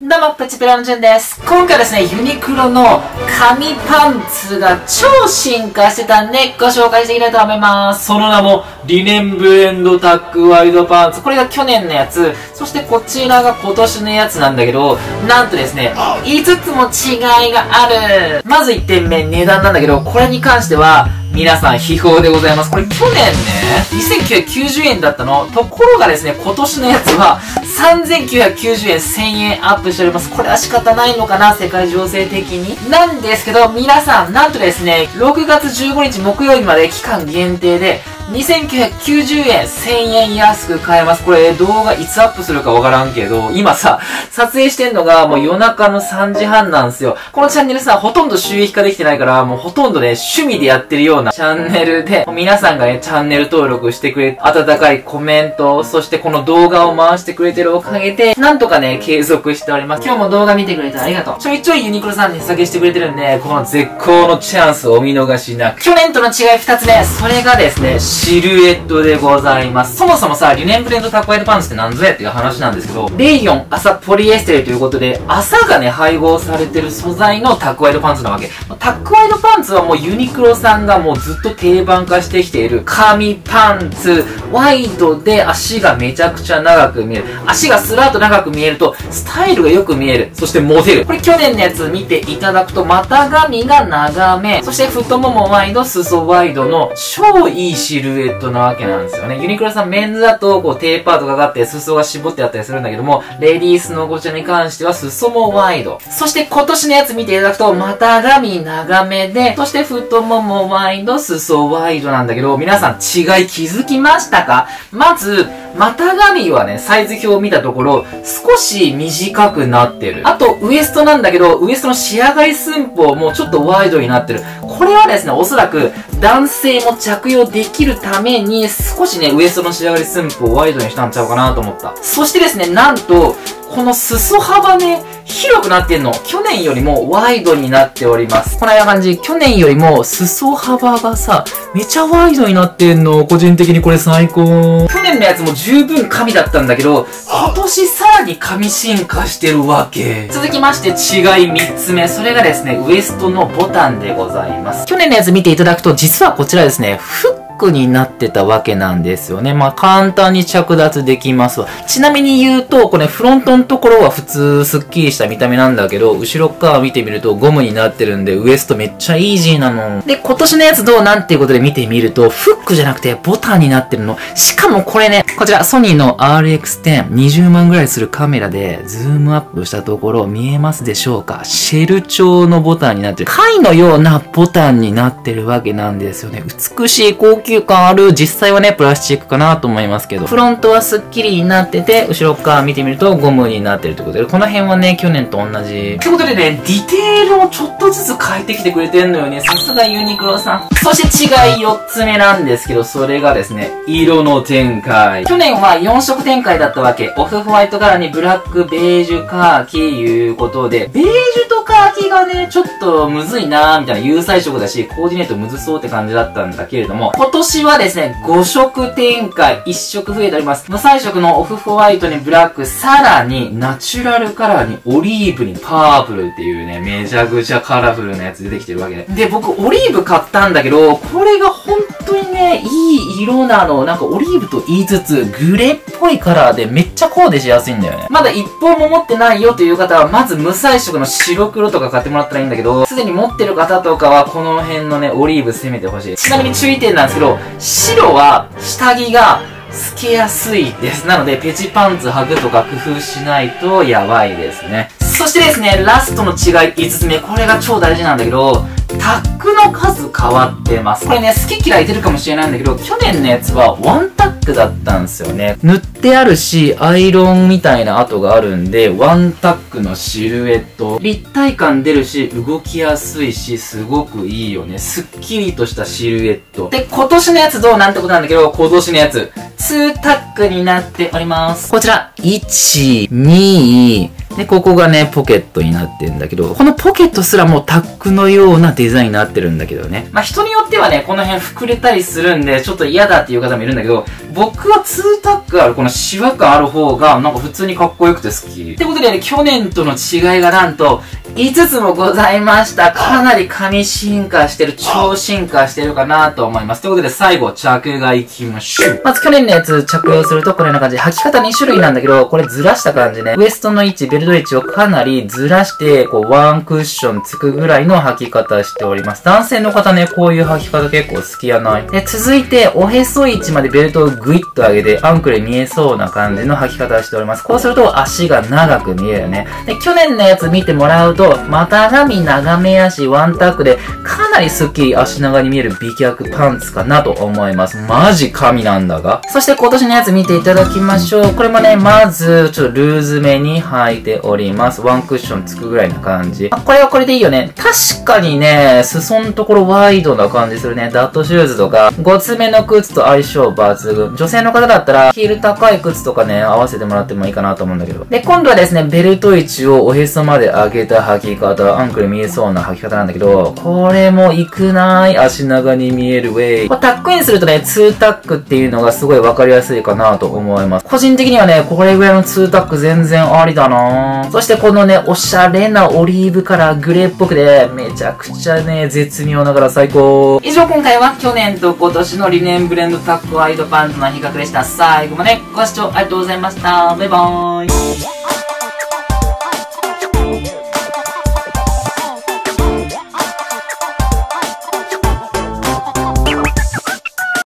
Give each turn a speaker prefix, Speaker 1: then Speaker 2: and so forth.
Speaker 1: どうも、プチプラのジュンです。今回はですね、ユニクロの紙パンツが超進化してたんで、ご紹介していきたいと思います。その名も、リネンブレンドタックワイドパンツ。これが去年のやつ。そしてこちらが今年のやつなんだけど、なんとですね、5つも違いがある。まず1点目、値段なんだけど、これに関しては、皆さん、秘宝でございます。これ去年ね、2990円だったの。ところがですね、今年のやつは、3990円、1000円アップしております。これは仕方ないのかな、世界情勢的に。なんですけど、皆さん、なんとですね、6月15日木曜日まで期間限定で、2990円、1000円安く買えます。これ動画いつアップするかわからんけど、今さ、撮影してんのがもう夜中の3時半なんですよ。このチャンネルさ、ほとんど収益化できてないから、もうほとんどね、趣味でやってるようなチャンネルで、皆さんがね、チャンネル登録してくれ、温かいコメント、そしてこの動画を回してくれてるおかげで、なんとかね、継続しております。今日も動画見てくれてありがとう。ちょいちょいユニクロさんに値下げしてくれてるんで、この絶好のチャンスをお見逃しなく。去年との違い2つ目、それがですね、シルエットでございます。そもそもさ、リネンブレンドタコワイドパンツって何ぞやっていう話なんですけど、レイヨン、朝ポリエステルということで、朝がね、配合されてる素材のタコワイドパンツなわけ。タコワイドパンツはもうユニクロさんがもうずっと定番化してきている紙パンツ、ワイドで足がめちゃくちゃ長く見える。足がスラーと長く見えると、スタイルがよく見える。そしてモテる。これ去年のやつ見ていただくと、股上が長め、そして太ももワイド、裾ワイドの超いいシルエットなわけなんですよね。ユニクロさんメンズだと、こうテーパーとかがあって、裾が絞ってあったりするんだけども、レディースのこちらに関しては裾もワイド。そして今年のやつ見ていただくと、股上長めで、そして太ももワイド、裾ワイドなんだけど、皆さん違い気づきましたか？まず、股上はね、サイズ表を見たところ、少し短くなってる。あと、ウエストなんだけど、ウエストの仕上がり寸法もちょっとワイドになってる。これはですね、おそらく、男性も着用できるために、少しね、ウエストの仕上がり寸法をワイドにしたんちゃうかなと思った。そしてですね、なんと、この裾幅ね、広くなってんの。去年よりもワイドになっております。こんな感じ。去年よりも裾幅がさ、めちゃワイドになってんの。個人的にこれ最高。去年のやつも十分紙だったんだけど、今年さらに紙進化してるわけ。続きまして違い3つ目。それがですね、ウエストのボタンでございます。去年のやつ見ていただくと、実はこちらですね、フックになってたわけなんですよね。まあ、簡単に着脱できますわ。ちなみに言うと、これフロントのところは普通スッキリした見た目なんだけど、後ろ側見てみるとゴムになってるんで、ウエストめっちゃイージーなの。で、今年のやつどうなんていうことで見てみると、フックじゃなくてボタンになってるの。しかもこれね、こちらソニーの RX10、20万ぐらいするカメラでズームアップしたところ見えますでしょうか？シェル調のボタンになってる。貝のようなボタンになってるわけなんですよね。美しい高級感ある、実際はね、プラスチックかなと思いますけど、フロントはスッキリになってて、後ろ側見てみるとゴムになってるということで、この辺はね、去年と同じ。ということでね、ディテールをちょっとずつ変えてきてくれてんのよね。さすがユニクロさん。そして違い4つ目なんですけど、それがですね、色の展開。去年は4色展開だったわけ。オフホワイトカラーにブラック、ベージュ、カーキいうことで、ベージュとカーキがね、ちょっとむずいなーみたいな有彩色だし、コーディネートむずそうって感じだったんだけれども、今年はですね、5色展開、1色増えております。無彩色のオフホワイトにブラック、さらにナチュラルカラーにオリーブにパープルっていうね、めちゃくちゃカラフルなやつ出てきてるわけで。で、僕オリーブ買ったんだけど、これが本当にね、いい色なの。なんかオリーブと言いつつ、グレーっぽいカラーでめっちゃコーデしやすいんだよね。まだ一本も持ってないよという方は、まず無彩色の白黒とか買ってもらったらいいんだけど、すでに持ってる方とかは、この辺のね、オリーブ攻めてほしい。ちなみに注意点なんですけど、白は下着が透けやすいです。なので、ペチパンツ履くとか工夫しないとやばいですね。そしてですね、ラストの違い5つ目。これが超大事なんだけど、タックの数変わってます。これね、好き嫌い出るかもしれないんだけど、去年のやつはワンタックだったんですよね。塗ってあるし、アイロンみたいな跡があるんで、ワンタックのシルエット。立体感出るし、動きやすいし、すごくいいよね。すっきりとしたシルエット。で、今年のやつどうなんてことなんだけど、今年のやつ、2タックになっております。こちら、1、2、で、ここがね、ポケットになってるんだけど、このポケットすらもうタックのようなデザインになってるんだけどね。まあ、人によってはね、この辺膨れたりするんで、ちょっと嫌だっていう方もいるんだけど、僕は2タックある、このシワ感ある方が、なんか普通にかっこよくて好き。ってことでね、去年との違いがなんと、5つもございました。かなり髪進化してる、超進化してるかなと思います。ということで最後、着用いきましょう。まず去年のやつ着用するとこれな感じで、履き方2種類なんだけど、これずらした感じね。ウエストの位置、ベルト位置をかなりずらして、こう、ワンクッションつくぐらいの履き方しております。男性の方ね、こういう履き方結構好きやない。で、続いて、おへそ位置までベルトをグイッと上げて、アンクル見えそうな感じの履き方しております。こうすると足が長く見えるよね。で、去年のやつ見てもらうと、股上長め足ワンタックで、かなりスッキリ足長に見える美脚パンツかなと思います。マジ神なんだが。そして今年のやつ見ていただきましょう。これもね、まず、ちょっとルーズめに履いております。ワンクッションつくぐらいな感じ。あこれはこれでいいよね。確かにね、裾のところワイドな感じするね。ダッドシューズとか、ごつめの靴と相性抜群。女性の方だったら、ヒール高い靴とかね、合わせてもらってもいいかなと思うんだけど。で、今度はですね、ベルト位置をおへそまで上げた履き方、アンクル見えそうな履き方なんだけど、これもいくない足長に見えるウェイ。タックインするとね、2タックっていうのがすごいわかりやすいかなと思います。個人的にはね、これぐらいの2タック全然ありだなそしてこのね、おしゃれなオリーブカラーグレーっぽくて、めちゃくちゃね、絶妙ながら最高。以上今回は去年と今年のリネンブレンドタックワイドパンツの比較でした。最後までご視聴ありがとうございました。バイバーイ。